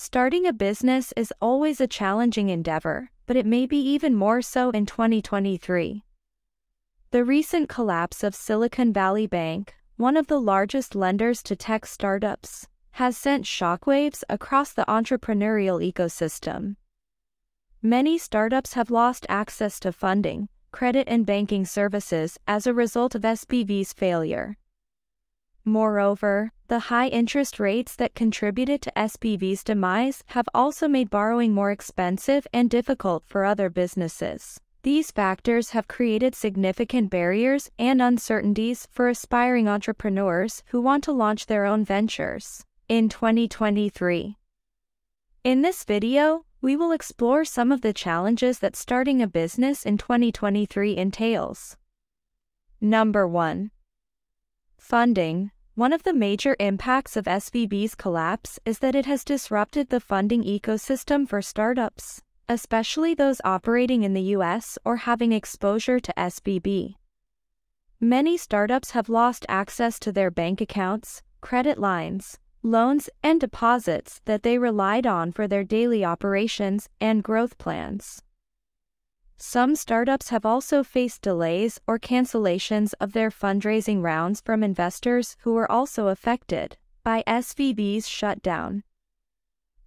Starting a business is always a challenging endeavor, but it may be even more so in 2023. The recent collapse of Silicon Valley Bank, one of the largest lenders to tech startups, has sent shockwaves across the entrepreneurial ecosystem. Many startups have lost access to funding, credit, and banking services as a result of SVB's failure. Moreover, the high interest rates that contributed to SVB's demise have also made borrowing more expensive and difficult for other businesses. These factors have created significant barriers and uncertainties for aspiring entrepreneurs who want to launch their own ventures in 2023. In this video, we will explore some of the challenges that starting a business in 2023 entails. Number 1. Funding. One of the major impacts of SVB's collapse is that it has disrupted the funding ecosystem for startups, especially those operating in the US or having exposure to SVB. Many startups have lost access to their bank accounts, credit lines, loans, and deposits that they relied on for their daily operations and growth plans. Some startups have also faced delays or cancellations of their fundraising rounds from investors who were also affected by SVB's shutdown.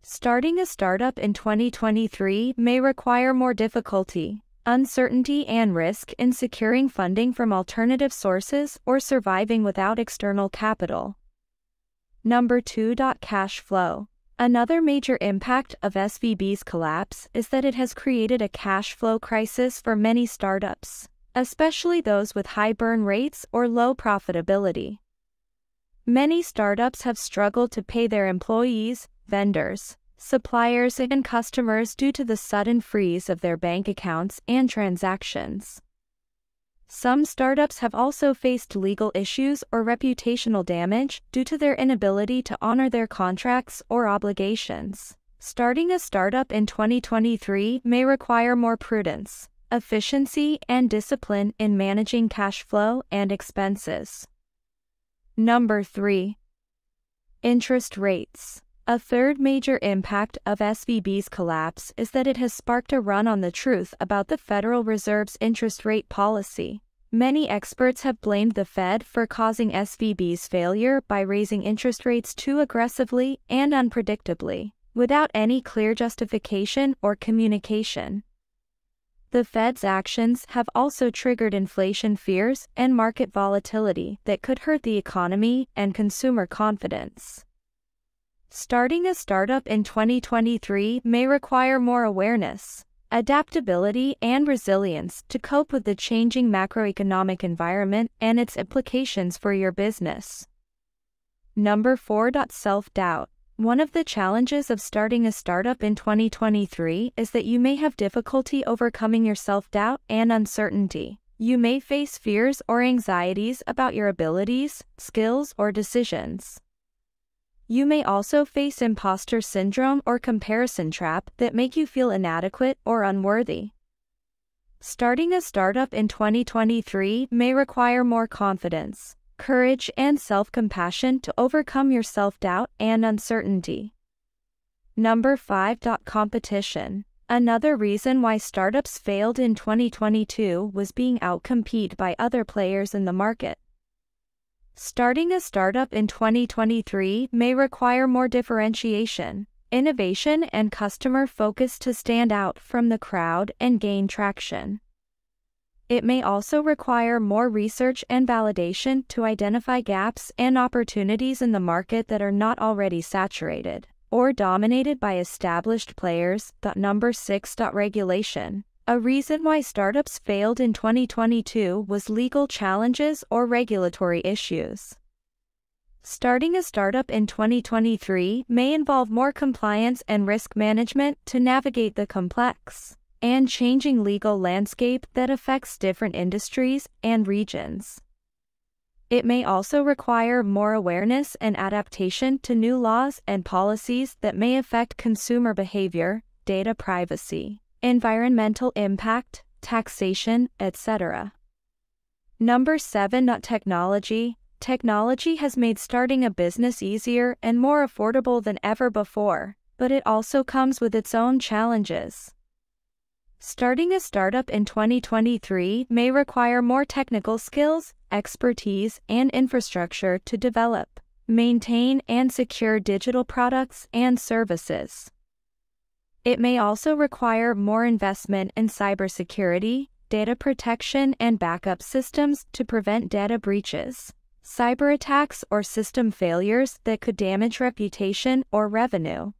Starting a startup in 2023 may require more difficulty, uncertainty, and risk in securing funding from alternative sources or surviving without external capital. Number 2. Cash flow. Another major impact of SVB's collapse is that it has created a cash flow crisis for many startups, especially those with high burn rates or low profitability. Many startups have struggled to pay their employees, vendors, suppliers, and customers due to the sudden freeze of their bank accounts and transactions. Some startups have also faced legal issues or reputational damage due to their inability to honor their contracts or obligations. Starting a startup in 2023 may require more prudence, efficiency, and discipline in managing cash flow and expenses. Number 3. Interest rates. A third major impact of SVB's collapse is that it has sparked a run on the truth about the Federal Reserve's interest rate policy. Many experts have blamed the Fed for causing SVB's failure by raising interest rates too aggressively and unpredictably, without any clear justification or communication. The Fed's actions have also triggered inflation fears and market volatility that could hurt the economy and consumer confidence. Starting a startup in 2023 may require more awareness, adaptability, and resilience to cope with the changing macroeconomic environment and its implications for your business. Number 4. Self doubt. One of the challenges of starting a startup in 2023 is that you may have difficulty overcoming your self doubt and uncertainty. You may face fears or anxieties about your abilities, skills, or decisions. You may also face imposter syndrome or comparison trap that make you feel inadequate or unworthy. Starting a startup in 2023 may require more confidence, courage, and self compassion to overcome your self doubt and uncertainty. Number 5. Competition. Another reason why startups failed in 2022 was being outcompeted by other players in the market. Starting a startup in 2023 may require more differentiation, innovation, and customer focus to stand out from the crowd and gain traction. It may also require more research and validation to identify gaps and opportunities in the market that are not already saturated or dominated by established players. Number 6. Regulation. A reason why startups failed in 2022 was legal challenges or regulatory issues. Starting a startup in 2023 may involve more compliance and risk management to navigate the complex and changing legal landscape that affects different industries and regions. It may also require more awareness and adaptation to new laws and policies that may affect consumer behavior, data privacy, environmental impact, taxation, etc. Number 7. Not technology. Technology has made starting a business easier and more affordable than ever before, but it also comes with its own challenges. Starting a startup in 2023 may require more technical skills, expertise, and infrastructure to develop, maintain, and secure digital products and services. It may also require more investment in cybersecurity, data protection, and backup systems to prevent data breaches, cyber attacks, or system failures that could damage reputation or revenue.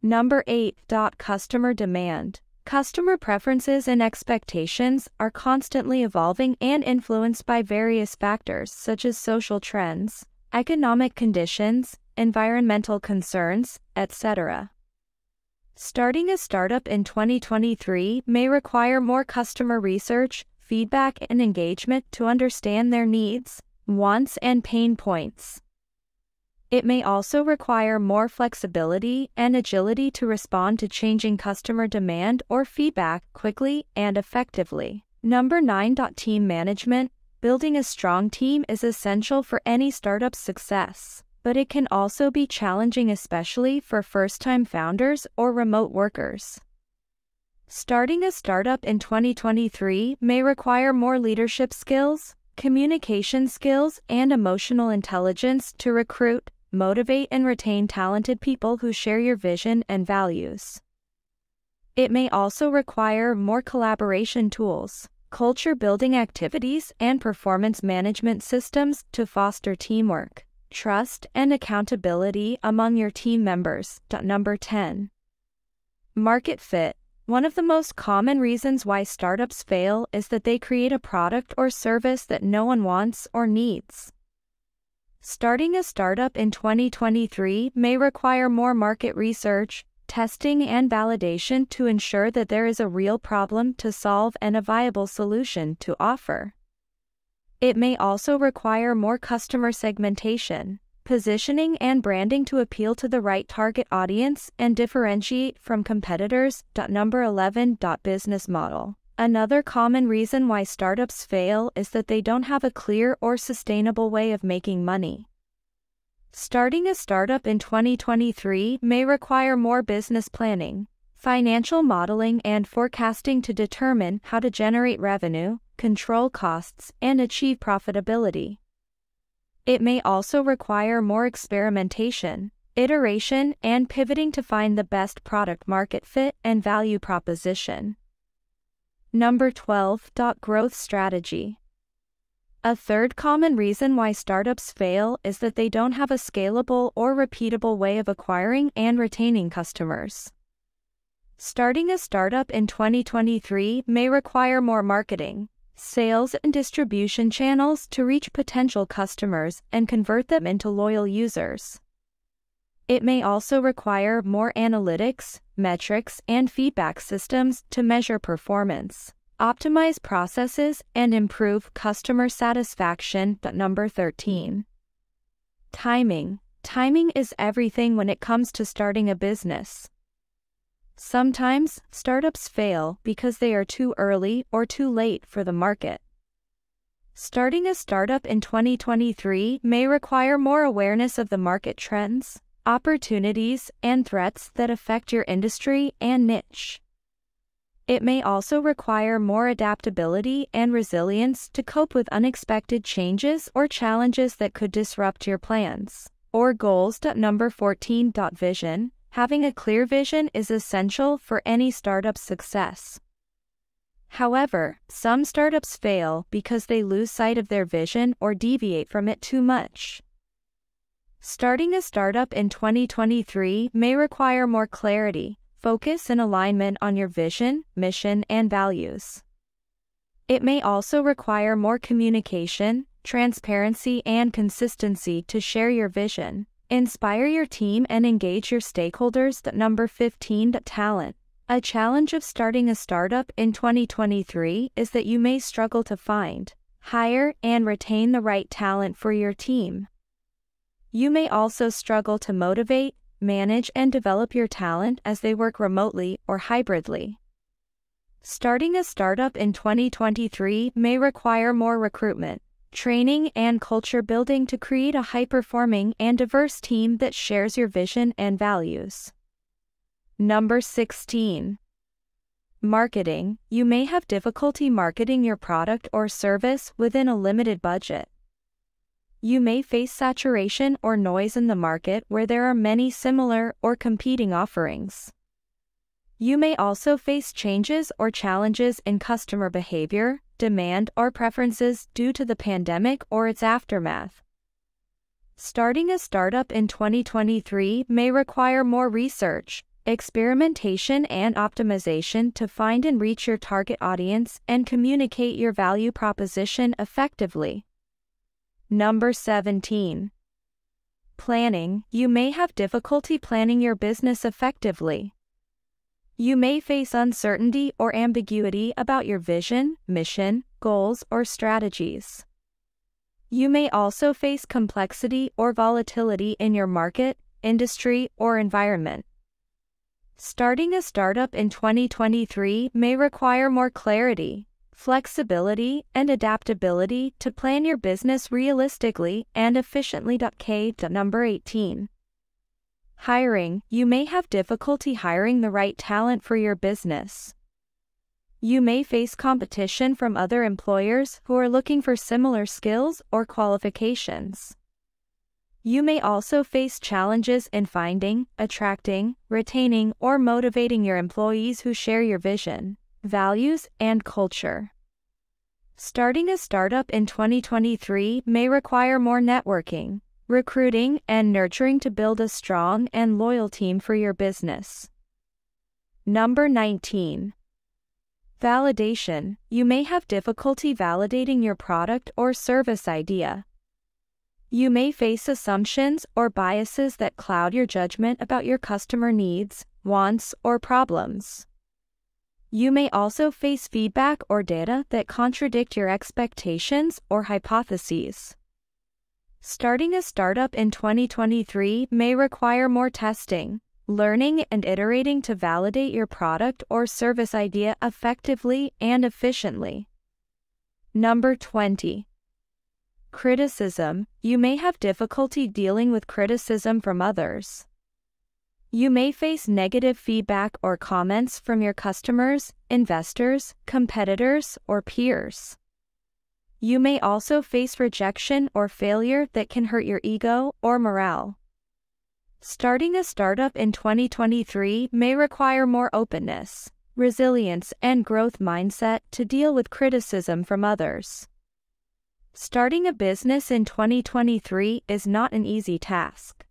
Number 8. dot Customer demand. Customer preferences and expectations are constantly evolving and influenced by various factors such as social trends, economic conditions, environmental concerns, etc. Starting a startup in 2023 may require more customer research, feedback, and engagement to understand their needs, wants, and pain points. It may also require more flexibility and agility to respond to changing customer demand or feedback quickly and effectively. Number 9. Team management. Building a strong team is essential for any startup's success, but it can also be challenging, especially for first time founders or remote workers. Starting a startup in 2023 may require more leadership skills, communication skills, and emotional intelligence to recruit, motivate and retain talented people who share your vision and values. It may also require more collaboration tools, culture building activities, and performance management systems to foster teamwork, trust, and accountability among your team members. Number 10. Market fit. One of the most common reasons why startups fail is that they create a product or service that no one wants or needs. Starting a startup in 2023 may require more market research, testing, and validation to ensure that there is a real problem to solve and a viable solution to offer. It may also require more customer segmentation, positioning, and branding to appeal to the right target audience and differentiate from competitors. Number 11. Business model. Another common reason why startups fail is that they don't have a clear or sustainable way of making money. Starting a startup in 2023 may require more business planning, financial modeling, and forecasting to determine how to generate revenue, control costs, and achieve profitability. It may also require more experimentation, iteration, and pivoting to find the best product market fit and value proposition. Number 12. Growth strategy. A third common reason why startups fail is that they don't have a scalable or repeatable way of acquiring and retaining customers. Starting a startup in 2023 may require more marketing, sales, and distribution channels to reach potential customers and convert them into loyal users. It may also require more analytics, metrics, and feedback systems to measure performance, optimize processes, and improve customer satisfaction. But number 13. Timing. Timing is everything when it comes to starting a business. Sometimes, startups fail because they are too early or too late for the market. Starting a startup in 2023 may require more awareness of the market trends, opportunities, and threats that affect your industry and niche. It may also require more adaptability and resilience to cope with unexpected changes or challenges that could disrupt your plans or goals. Number 14. Vision. Having a clear vision is essential for any startup's success. However, some startups fail because they lose sight of their vision or deviate from it too much. Starting a startup in 2023 may require more clarity, focus, and alignment on your vision, mission, and values. It may also require more communication, transparency, and consistency to share your vision, inspire your team, and engage your stakeholders. Number 15. Talent. A challenge of starting a startup in 2023 is that you may struggle to find, hire, and retain the right talent for your team. You may also struggle to motivate, manage, and develop your talent as they work remotely or hybridly. Starting a startup in 2023 may require more recruitment, training, and culture building to create a high performing and diverse team that shares your vision and values. Number 16. Marketing. You may have difficulty marketing your product or service within a limited budget. You may face saturation or noise in the market where there are many similar or competing offerings. You may also face changes or challenges in customer behavior, demand, or preferences due to the pandemic or its aftermath. Starting a startup in 2023 may require more research, experimentation, and optimization to find and reach your target audience and communicate your value proposition effectively. Number 17. Planning. You may have difficulty planning your business effectively. You may face uncertainty or ambiguity about your vision, mission, goals, or strategies. You may also face complexity or volatility in your market, industry, or environment. Starting a startup in 2023 may require more clarity, flexibility, and adaptability to plan your business realistically and efficiently. K. Number 18. Hiring. You may have difficulty hiring the right talent for your business. You may face competition from other employers who are looking for similar skills or qualifications. You may also face challenges in finding, attracting, retaining, or motivating your employees who share your vision, values, and culture. Starting a startup in 2023 may require more networking, recruiting, and nurturing to build a strong and loyal team for your business. Number 19. Validation. You may have difficulty validating your product or service idea. You may face assumptions or biases that cloud your judgment about your customer needs, wants, or problems. You may also face feedback or data that contradict your expectations or hypotheses. Starting a startup in 2023 may require more testing, learning, and iterating to validate your product or service idea effectively and efficiently. Number 20. Criticism. You may have difficulty dealing with criticism from others. You may face negative feedback or comments from your customers, investors, competitors, or peers. You may also face rejection or failure that can hurt your ego or morale. Starting a startup in 2023 may require more openness, resilience, and growth mindset to deal with criticism from others. Starting a business in 2023 is not an easy task.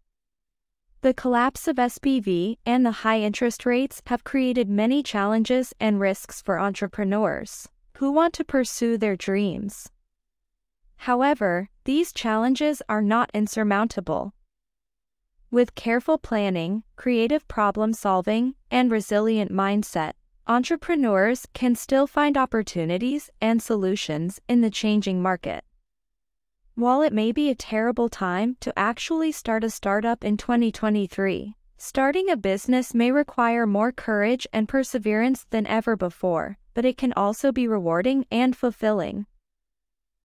The collapse of SBV and the high interest rates have created many challenges and risks for entrepreneurs who want to pursue their dreams. However, these challenges are not insurmountable. With careful planning, creative problem solving, and resilient mindset, entrepreneurs can still find opportunities and solutions in the changing market. While it may be a terrible time to actually start a startup in 2023, starting a business may require more courage and perseverance than ever before, but it can also be rewarding and fulfilling.